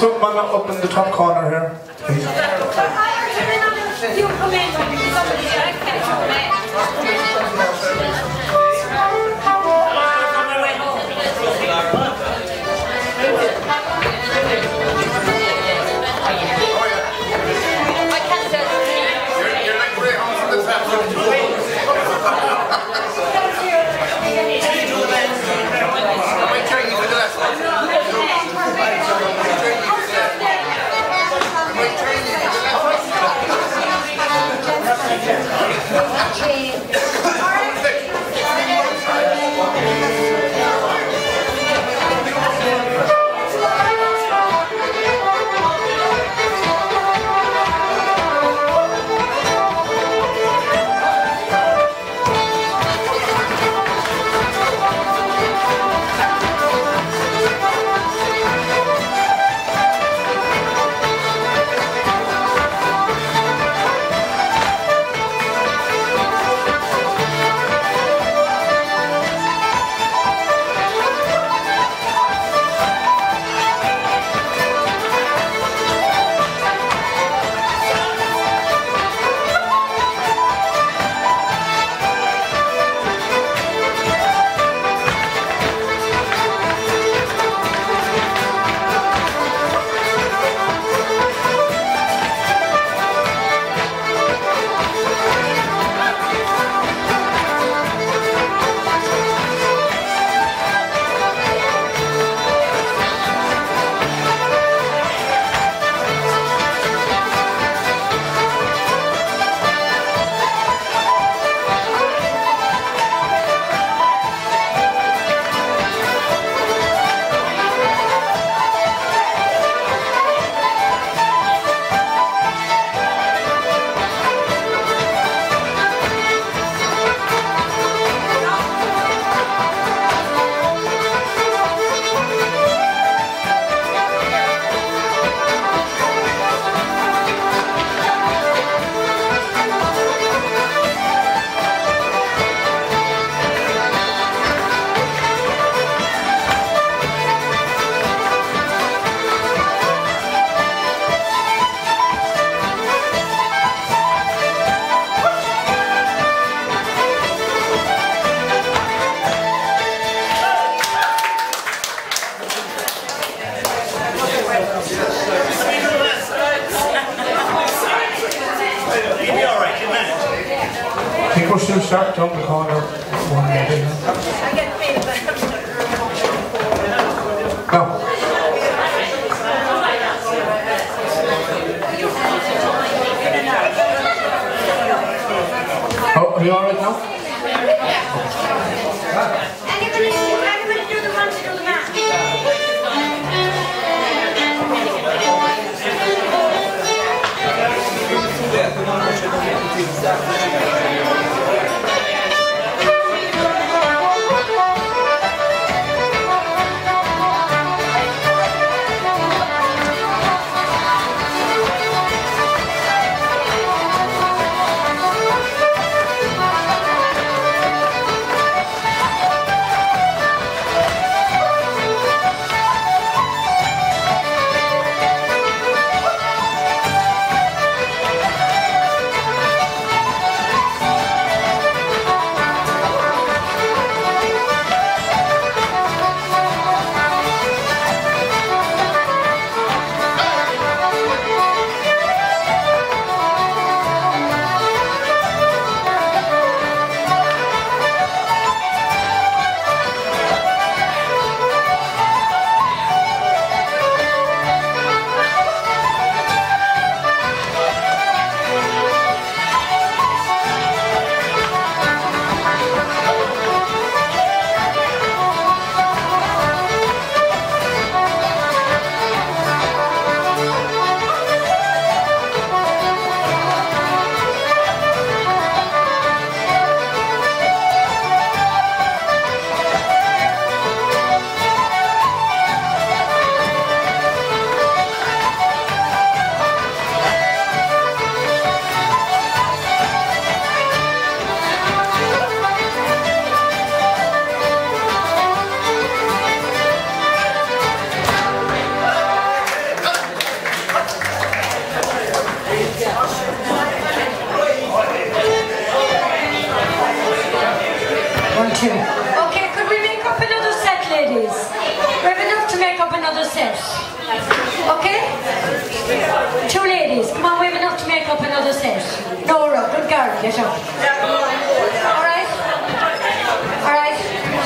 do something up in the top corner here, please. You come in, somebody, I can't come in. change. Start down Okay, could we make up another set, ladies? We have enough to make up another set. Okay? Two ladies. Come on, we have enough to make up another set. Nora, good girl, get up. Alright? Alright?